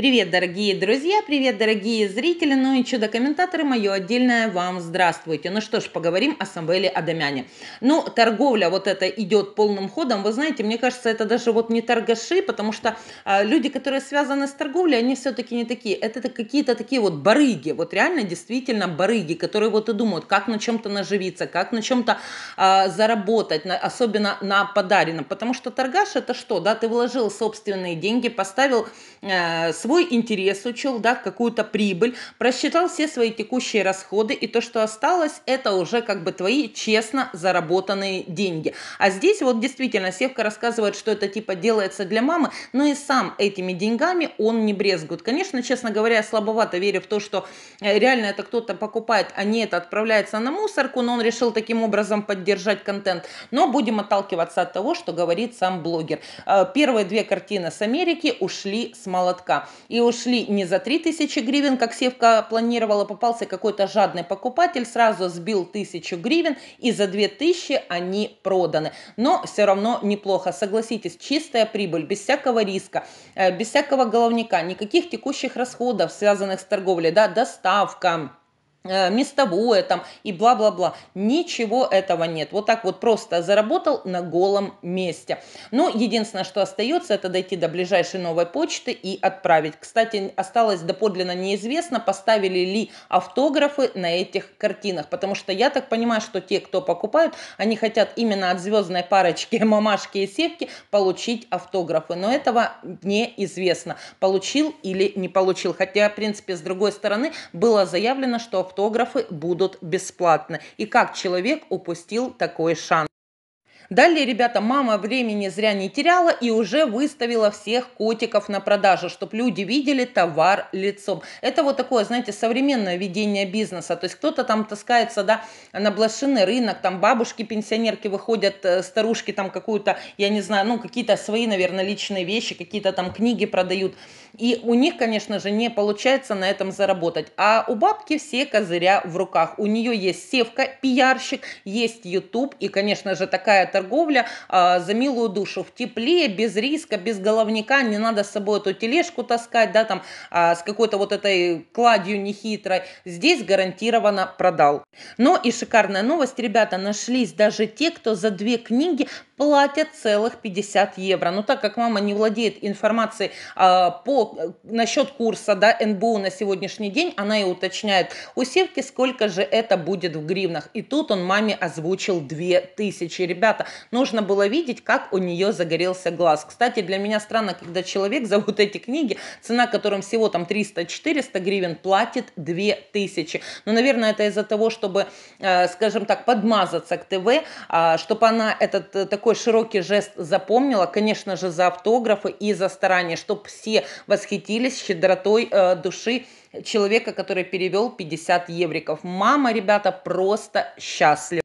Привет, дорогие друзья, привет, дорогие зрители, ну и чудо-комментаторы, мое отдельное вам здравствуйте. Ну что ж, поговорим о Самвеле Адамяне. Ну, торговля вот это идет полным ходом, вы знаете, мне кажется, это даже вот не торгаши, потому что а, люди, которые связаны с торговлей, они все-таки не такие, это какие-то такие вот барыги, вот реально действительно барыги, которые вот и думают, как на чем-то наживиться, как на чем-то а, заработать, на, особенно на подаренном, потому что торгаш это что, да, ты вложил собственные деньги, поставил э, свой интерес учел, да, какую-то прибыль, просчитал все свои текущие расходы, и то, что осталось, это уже как бы твои честно заработанные деньги. А здесь вот действительно Севка рассказывает, что это типа делается для мамы, но и сам этими деньгами он не брезгует. Конечно, честно говоря, я слабовато верю в то, что э, реально это кто-то покупает, а не это отправляется на мусорку, но он решил таким образом поддержать контент. Но будем отталкиваться от того, что говорит сам блогер. Э, первые две картины с Америки ушли с молотка и ушли не за 3000 гривен, как Севка планировала, попался какой-то жадный покупатель, сразу сбил 1000 гривен, и за 2000 они проданы. Но все равно неплохо, согласитесь, чистая прибыль, без всякого риска, э, без всякого головника, никаких текущих расходов, связанных с торговлей, да, доставка, местовое там и бла-бла-бла. Ничего этого нет. Вот так вот просто заработал на голом месте. Но единственное, что остается, это дойти до ближайшей новой почты и отправить. Кстати, осталось доподлинно неизвестно, поставили ли автографы на этих картинах. Потому что я так понимаю, что те, кто покупают, они хотят именно от звездной парочки мамашки и севки получить автографы. Но этого неизвестно, получил или не получил. Хотя, в принципе, с другой стороны, было заявлено, что автографы будут бесплатно. И как человек упустил такой шанс? Далее, ребята, мама времени зря не теряла и уже выставила всех котиков на продажу, чтобы люди видели товар лицом. Это вот такое, знаете, современное ведение бизнеса. То есть кто-то там таскается, да, на блошиный рынок, там бабушки, пенсионерки выходят, э, старушки там какую-то, я не знаю, ну какие-то свои, наверное, личные вещи, какие-то там книги продают. И у них, конечно же, не получается на этом заработать. А у бабки все козыря в руках. У нее есть севка, пиарщик, есть YouTube и, конечно же, такая торговля а, за милую душу. В тепле, без риска, без головника, не надо с собой эту тележку таскать, да, там, а, с какой-то вот этой кладью нехитрой. Здесь гарантированно продал. Но и шикарная новость, ребята, нашлись даже те, кто за две книги платят целых 50 евро. Но так как мама не владеет информацией а, по, насчет курса да, НБУ на сегодняшний день, она и уточняет у Севки, сколько же это будет в гривнах. И тут он маме озвучил 2000. Ребята, нужно было видеть, как у нее загорелся глаз. Кстати, для меня странно, когда человек за вот эти книги, цена которым всего там 300-400 гривен, платит 2000. Ну, наверное, это из-за того, чтобы, э, скажем так, подмазаться к ТВ, а, чтобы она этот э, такой широкий жест запомнила, конечно же, за автографы и за старания, чтобы все восхитились щедротой э, души человека, который перевел 50 евриков. Мама, ребята, просто счастлива.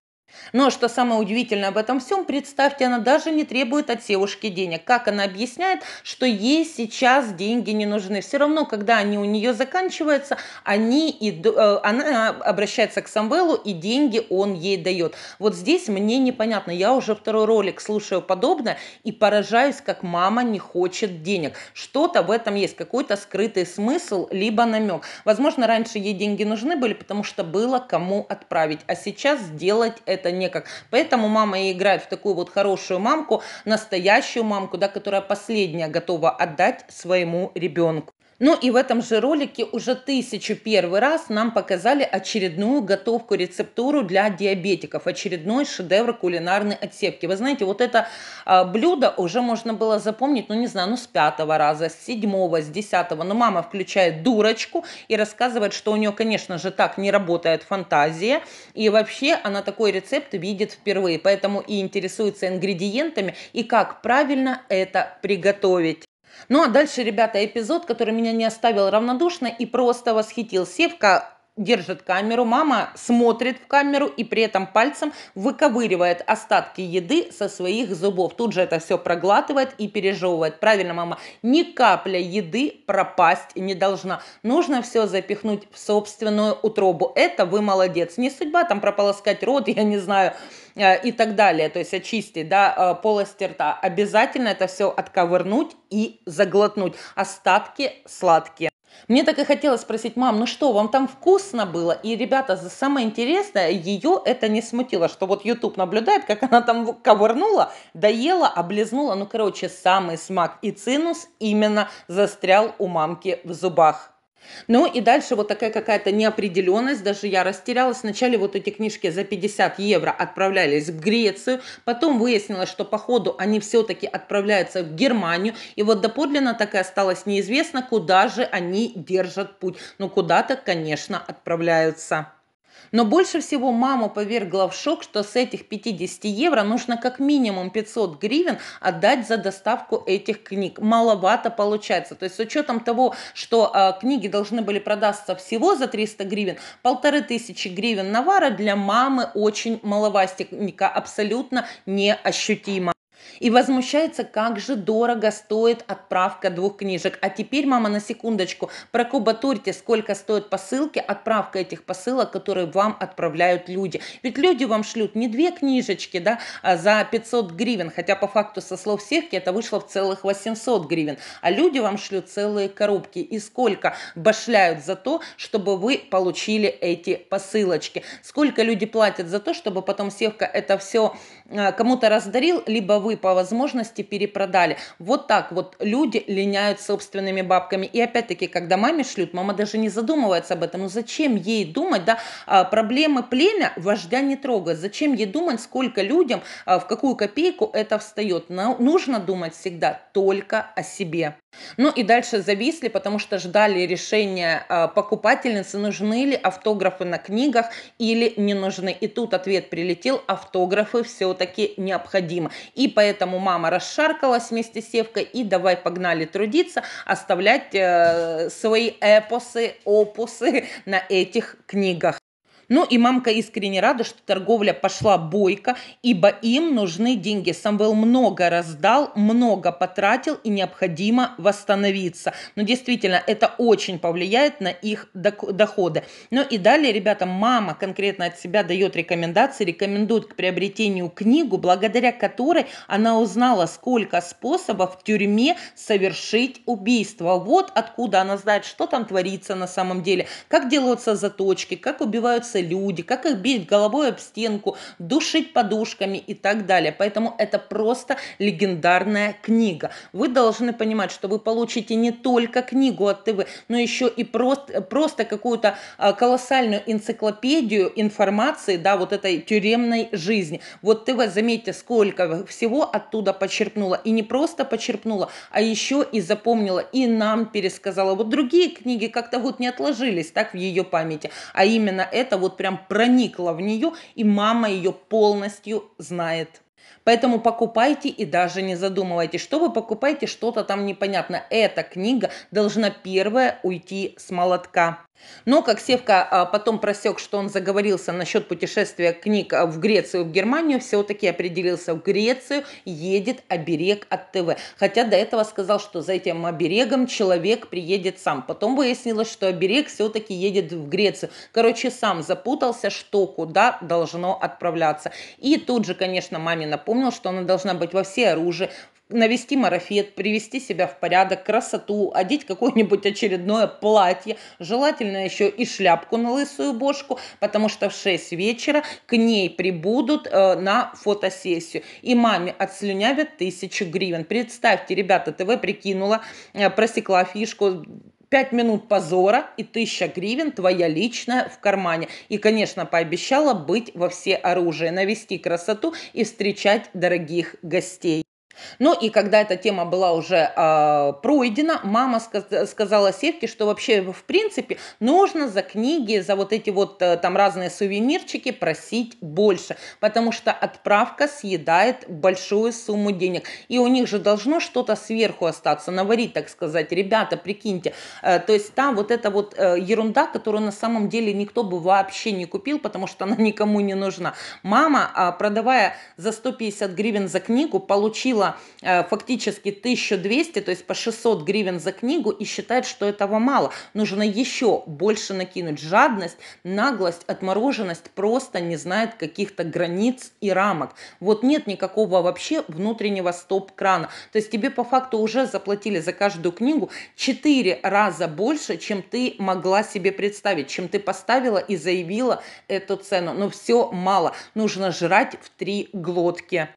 Но что самое удивительное в этом всем, представьте, она даже не требует от девушки денег. Как она объясняет, что ей сейчас деньги не нужны. Все равно, когда они у нее заканчиваются, они и, э, она обращается к Самвелу, и деньги он ей дает. Вот здесь мне непонятно. Я уже второй ролик слушаю подобное и поражаюсь, как мама не хочет денег. Что-то в этом есть, какой-то скрытый смысл, либо намек. Возможно, раньше ей деньги нужны были, потому что было кому отправить. А сейчас сделать это некак. Поэтому мама и играет в такую вот хорошую мамку, настоящую мамку, да, которая последняя готова отдать своему ребенку. Ну и в этом же ролике уже тысячу первый раз нам показали очередную готовку рецептуру для диабетиков, очередной шедевр кулинарной отсевки. Вы знаете, вот это а, блюдо уже можно было запомнить, ну не знаю, ну с пятого раза, с седьмого, с десятого. Но мама включает дурочку и рассказывает, что у нее, конечно же, так не работает фантазия. И вообще она такой рецепт видит впервые, поэтому и интересуется ингредиентами и как правильно это приготовить. Ну а дальше, ребята, эпизод, который меня не оставил равнодушно и просто восхитил. Севка держит камеру, мама смотрит в камеру и при этом пальцем выковыривает остатки еды со своих зубов. Тут же это все проглатывает и пережевывает. Правильно, мама, ни капля еды пропасть не должна. Нужно все запихнуть в собственную утробу. Это вы молодец. Не судьба там прополоскать рот, я не знаю, э, и так далее, то есть очистить, да, э, полость рта. Обязательно это все отковырнуть и заглотнуть. Остатки сладкие. Мне так и хотелось спросить, мам, ну что, вам там вкусно было? И, ребята, самое интересное, ее это не смутило, что вот YouTube наблюдает, как она там ковырнула, доела, облизнула. Ну, короче, самый смак и цинус именно застрял у мамки в зубах. Ну и дальше вот такая какая-то неопределенность, даже я растерялась. Вначале вот эти книжки за 50 евро отправлялись в Грецию, потом выяснилось, что по ходу они все-таки отправляются в Германию, и вот доподлинно так и осталось неизвестно, куда же они держат путь. Ну куда-то, конечно, отправляются. Но больше всего маму повергла в шок, что с этих 50 евро нужно как минимум 500 гривен отдать за доставку этих книг. Маловато получается. То есть с учетом того, что э, книги должны были продаться всего за 300 гривен, полторы тысячи гривен навара для мамы очень маловастенько, абсолютно неощутимо и возмущается, как же дорого стоит отправка двух книжек. А теперь, мама, на секундочку, прокубатурьте, сколько стоит посылки, отправка этих посылок, которые вам отправляют люди. Ведь люди вам шлют не две книжечки, да, а за 500 гривен, хотя по факту со слов сетки это вышло в целых 800 гривен, а люди вам шлют целые коробки. И сколько башляют за то, чтобы вы получили эти посылочки. Сколько люди платят за то, чтобы потом севка это все а, кому-то раздарил, либо вы по возможности перепродали. Вот так вот люди линяют собственными бабками. И опять-таки, когда маме шлют, мама даже не задумывается об этом. Ну зачем ей думать, да, а, проблемы племя вождя не трогает. Зачем ей думать, сколько людям, а, в какую копейку это встает. Нужно думать всегда только о себе. Ну и дальше зависли, потому что ждали решения э, покупательницы, нужны ли автографы на книгах или не нужны. И тут ответ прилетел, автографы все-таки необходимы. И поэтому мама расшаркалась вместе с Севкой и давай погнали трудиться, оставлять э, свои эпосы, опусы на этих книгах. Ну и мамка искренне рада, что торговля пошла бойко, ибо им нужны деньги. Самвел много раздал, много потратил и необходимо восстановиться. Но действительно, это очень повлияет на их доходы. Ну и далее, ребята, мама конкретно от себя дает рекомендации, рекомендует к приобретению книгу, благодаря которой она узнала, сколько способов в тюрьме совершить убийство. Вот откуда она знает, что там творится на самом деле, как делаются заточки, как убиваются драться люди, как их бить головой об стенку, душить подушками и так далее. Поэтому это просто легендарная книга. Вы должны понимать, что вы получите не только книгу от ТВ, но еще и просто, просто какую-то а, колоссальную энциклопедию информации, да, вот этой тюремной жизни. Вот ТВ, заметьте, сколько всего оттуда почерпнула. И не просто почерпнула, а еще и запомнила, и нам пересказала. Вот другие книги как-то вот не отложились так в ее памяти. А именно это вот прям проникла в нее, и мама ее полностью знает. Поэтому покупайте и даже не задумывайтесь, что вы покупаете, что-то там непонятно. Эта книга должна первая уйти с молотка. Но как Севка а, потом просек, что он заговорился насчет путешествия книг а, в Грецию, в Германию, все-таки определился в Грецию, едет оберег от ТВ. Хотя до этого сказал, что за этим оберегом человек приедет сам. Потом выяснилось, что оберег все-таки едет в Грецию. Короче, сам запутался, что куда должно отправляться. И тут же, конечно, маме напомнил, что она должна быть во все оружие, навести марафет, привести себя в порядок, красоту, одеть какое-нибудь очередное платье, желательно еще и шляпку на лысую бошку, потому что в 6 вечера к ней прибудут э, на фотосессию. И маме отслюнявят тысячу гривен. Представьте, ребята, ТВ прикинула, э, просекла фишку, 5 минут позора и 1000 гривен твоя личная в кармане. И, конечно, пообещала быть во все оружие, навести красоту и встречать дорогих гостей. Ну и когда эта тема была уже э, пройдена, мама сказ- сказала Севке, что вообще в принципе нужно за книги, за вот эти вот э, там разные сувенирчики просить больше, потому что отправка съедает большую сумму денег. И у них же должно что-то сверху остаться, наварить, так сказать. Ребята, прикиньте, э, то есть там вот эта вот э, ерунда, которую на самом деле никто бы вообще не купил, потому что она никому не нужна. Мама, э, продавая за 150 гривен за книгу, получила заплатила э, фактически 1200, то есть по 600 гривен за книгу и считает, что этого мало. Нужно еще больше накинуть. Жадность, наглость, отмороженность просто не знает каких-то границ и рамок. Вот нет никакого вообще внутреннего стоп-крана. То есть тебе по факту уже заплатили за каждую книгу 4 раза больше, чем ты могла себе представить, чем ты поставила и заявила эту цену. Но все мало. Нужно жрать в три глотки.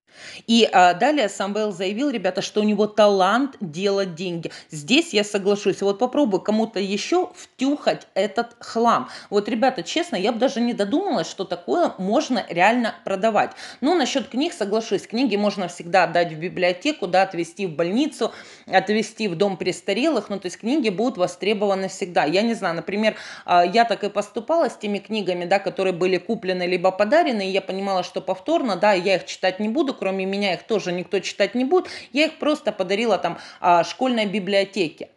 И а, далее Самвел заявил, ребята, что у него талант делать деньги. Здесь я соглашусь. Вот попробуй кому-то еще втюхать этот хлам. Вот, ребята, честно, я бы даже не додумалась, что такое можно реально продавать. Ну, насчет книг соглашусь. Книги можно всегда отдать в библиотеку, да, отвезти в больницу, отвезти в дом престарелых. Ну, то есть книги будут востребованы всегда. Я не знаю, например, а, я так и поступала с теми книгами, да, которые были куплены либо подарены, и я понимала, что повторно, да, я их читать не буду, кроме меня их тоже никто читать не будет. Я их просто подарила там а, школьной библиотеке.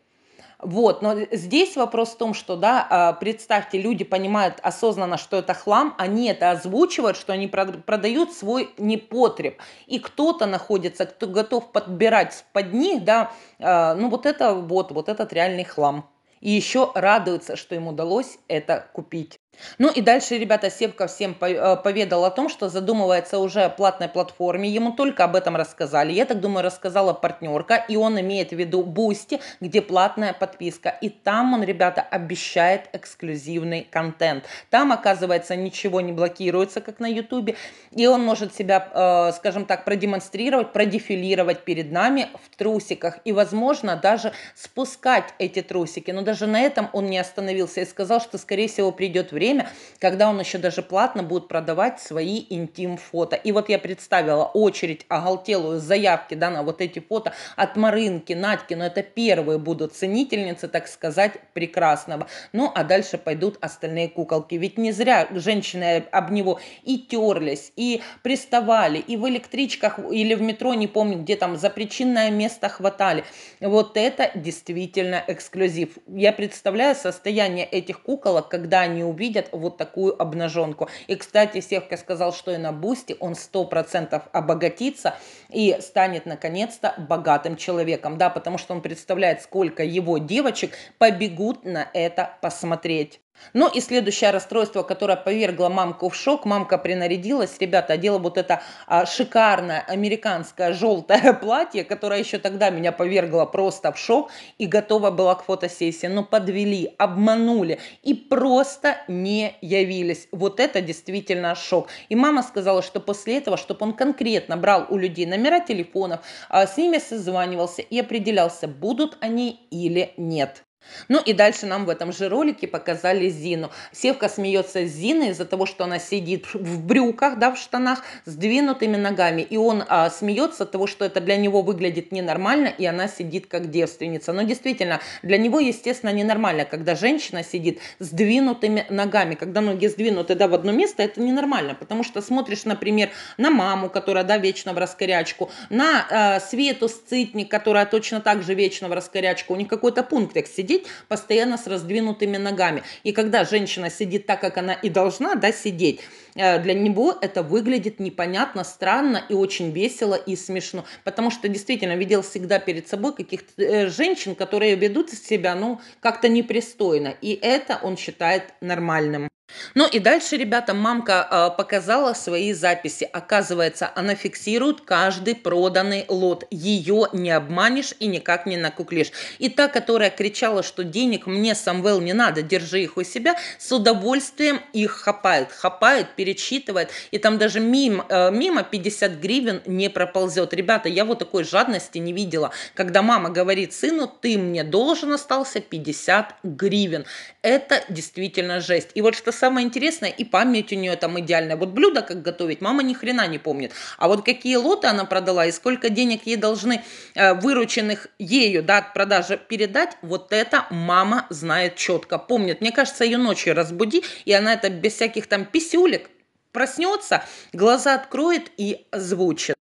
Вот, но здесь вопрос в том, что, да, а, представьте, люди понимают осознанно, что это хлам, они это озвучивают, что они продают свой непотреб, и кто-то находится, кто готов подбирать под них, да, а, ну вот это вот, вот этот реальный хлам. И еще радуется, что им удалось это купить. Ну и дальше, ребята, Севка всем э, поведал о том, что задумывается уже о платной платформе. Ему только об этом рассказали. Я так думаю, рассказала партнерка. И он имеет в виду Бусти, где платная подписка. И там он, ребята, обещает эксклюзивный контент. Там, оказывается, ничего не блокируется, как на Ютубе. И он может себя, э, скажем так, продемонстрировать, продефилировать перед нами в трусиках. И, возможно, даже спускать эти трусики. Но даже на этом он не остановился и сказал, что, скорее всего, придет время, время, когда он еще даже платно будет продавать свои интим-фото. И вот я представила очередь оголтелую заявки да, на вот эти фото от Марынки, Надьки, но это первые будут ценительницы, так сказать, прекрасного. Ну, а дальше пойдут остальные куколки. Ведь не зря женщины об него и терлись, и приставали, и в электричках или в метро, не помню, где там за причинное место хватали. Вот это действительно эксклюзив. Я представляю состояние этих куколок, когда они увидят увидят вот такую обнаженку. И, кстати, Севка сказал, что и на Boosty он 100% обогатится и станет, наконец-то, богатым человеком, да, потому что он представляет, сколько его девочек побегут на это посмотреть. Ну и следующее расстройство, которое повергло мамку в шок. Мамка принарядилась. Ребята, одела вот это а, шикарное американское желтое платье, которое еще тогда меня повергло просто в шок и готова была к фотосессии. Но подвели, обманули и просто не явились. Вот это действительно шок. И мама сказала, что после этого, чтобы он конкретно брал у людей номера телефонов, а, с ними созванивался и определялся, будут они или нет. Ну и дальше нам в этом же ролике показали Зину. Севка смеется с Зиной из-за того, что она сидит в брюках, да, в штанах, с двинутыми ногами. И он а, смеется от того, что это для него выглядит ненормально, и она сидит как девственница. Но действительно, для него, естественно, ненормально, когда женщина сидит с двинутыми ногами. Когда ноги сдвинуты да, в одно место, это ненормально, потому что смотришь, например, на маму, которая да, вечно в раскорячку, на э, Свету Сцитник, которая точно так же вечно в раскорячку. У них какой-то пунктик сидит сидеть постоянно с раздвинутыми ногами. И когда женщина сидит так, как она и должна да, сидеть, э, для него это выглядит непонятно, странно и очень весело и смешно. Потому что действительно видел всегда перед собой каких-то э, женщин, которые ведут себя ну, как-то непристойно. И это он считает нормальным. Ну и дальше, ребята, мамка э, показала свои записи. Оказывается, она фиксирует каждый проданный лот. Ее не обманешь и никак не накуклишь. И та, которая кричала, что денег мне, Самвел, не надо, держи их у себя, с удовольствием их хапает. Хапает, перечитывает. И там даже мимо, э, мимо 50 гривен не проползет. Ребята, я вот такой жадности не видела. Когда мама говорит сыну, ты мне должен остался 50 гривен. Это действительно жесть. И вот что самое интересное, и память у нее там идеальная. Вот блюдо как готовить, мама ни хрена не помнит. А вот какие лоты она продала и сколько денег ей должны э, вырученных ею, да, от продажи передать, вот это мама знает четко, помнит. Мне кажется, ее ночью разбуди, и она это без всяких там писюлек проснется, глаза откроет и озвучит.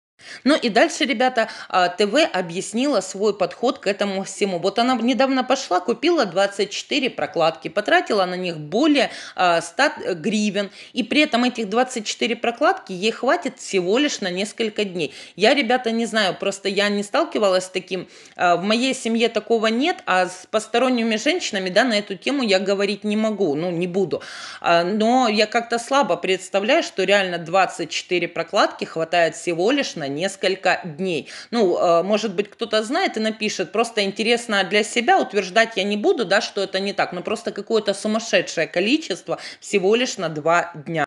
Ну и дальше, ребята, а, ТВ объяснила свой подход к этому всему. Вот она недавно пошла, купила 24 прокладки, потратила на них более 100 а, гривен, и при этом этих 24 прокладки ей хватит всего лишь на несколько дней. Я, ребята, не знаю, просто я не сталкивалась с таким, а, в моей семье такого нет, а с посторонними женщинами, да, на эту тему я говорить не могу, ну, не буду. Но я как-то слабо представляю, что реально 24 прокладки хватает всего лишь на несколько дней. Ну, э, может быть, кто-то знает и напишет, просто интересно для себя, утверждать я не буду, да, что это не так, но просто какое-то сумасшедшее количество всего лишь на два дня.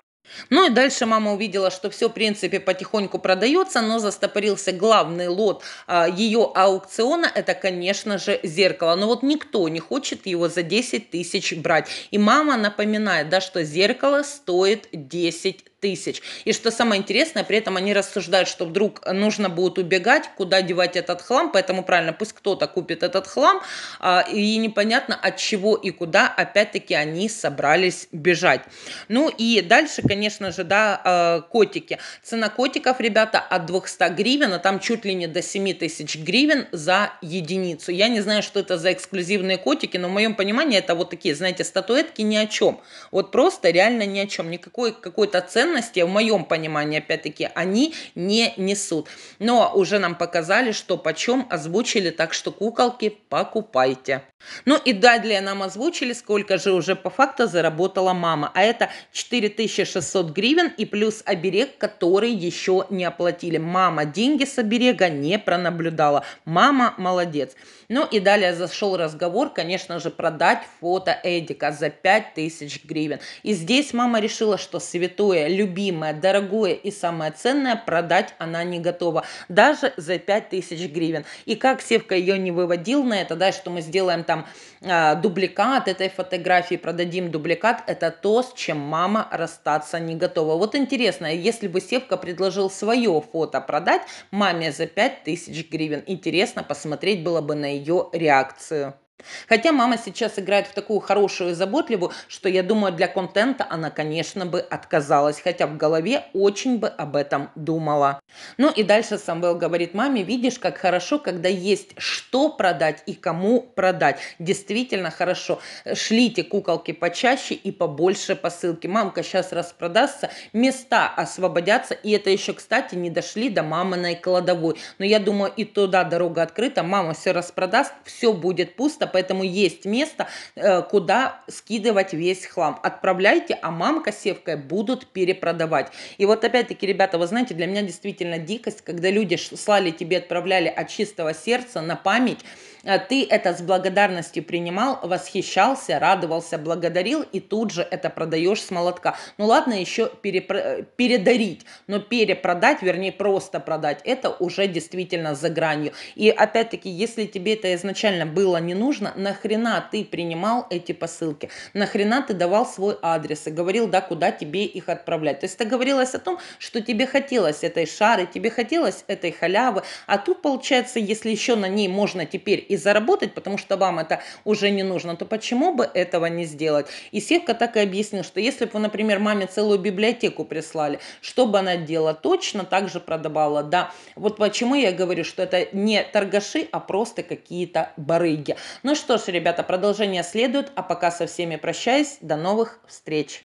Ну и дальше мама увидела, что все, в принципе, потихоньку продается, но застопорился главный лот а, ее аукциона, это, конечно же, зеркало. Но вот никто не хочет его за 10 тысяч брать. И мама напоминает, да, что зеркало стоит 10 тысяч. И что самое интересное, при этом они рассуждают, что вдруг нужно будет убегать, куда девать этот хлам, поэтому правильно, пусть кто-то купит этот хлам, а, и непонятно от чего и куда, опять-таки, они собрались бежать. Ну и дальше, конечно же, да, а, котики. Цена котиков, ребята, от 200 гривен, а там чуть ли не до 7 тысяч гривен за единицу. Я не знаю, что это за эксклюзивные котики, но в моем понимании это вот такие, знаете, статуэтки ни о чем. Вот просто реально ни о чем. Никакой какой-то цены ценности, в моем понимании, опять-таки, они не несут. Но уже нам показали, что почем озвучили, так что куколки покупайте. Ну и далее нам озвучили, сколько же уже по факту заработала мама. А это 4600 гривен и плюс оберег, который еще не оплатили. Мама деньги с оберега не пронаблюдала. Мама молодец. Ну и далее зашел разговор, конечно же, продать фото Эдика за 5000 гривен. И здесь мама решила, что святое, любимое, дорогое и самое ценное продать она не готова. Даже за 5000 гривен. И как Севка ее не выводил на это, да, что мы сделаем там э, дубликат этой фотографии, продадим дубликат, это то, с чем мама расстаться не готова. Вот интересно, если бы Севка предложил свое фото продать маме за 5000 гривен, интересно посмотреть было бы на ее реакцию. Хотя мама сейчас играет в такую хорошую и заботливую, что я думаю, для контента она, конечно, бы отказалась, хотя в голове очень бы об этом думала. Ну и дальше Самвел говорит маме, видишь, как хорошо, когда есть что продать и кому продать. Действительно хорошо. Шлите куколки почаще и побольше посылки. Мамка сейчас распродастся, места освободятся, и это еще, кстати, не дошли до маминой кладовой. Но я думаю, и туда дорога открыта, мама все распродаст, все будет пусто, поэтому есть место, э, куда скидывать весь хлам. Отправляйте, а мамка с Севкой будут перепродавать. И вот опять-таки, ребята, вы знаете, для меня действительно дикость, когда люди слали тебе, отправляли от чистого сердца на память, ты это с благодарностью принимал, восхищался, радовался, благодарил, и тут же это продаешь с молотка. Ну ладно, еще перепро- передарить, но перепродать, вернее просто продать, это уже действительно за гранью. И опять-таки, если тебе это изначально было не нужно, нахрена ты принимал эти посылки? Нахрена ты давал свой адрес и говорил, да, куда тебе их отправлять? То есть это говорилось о том, что тебе хотелось этой шары, тебе хотелось этой халявы, а тут получается, если еще на ней можно теперь и заработать, потому что вам это уже не нужно, то почему бы этого не сделать? И Севка так и объяснил, что если бы, например, маме целую библиотеку прислали, что бы она делала? Точно так же продавала, да. Вот почему я говорю, что это не торгаши, а просто какие-то барыги. Ну что ж, ребята, продолжение следует, а пока со всеми прощаюсь, до новых встреч.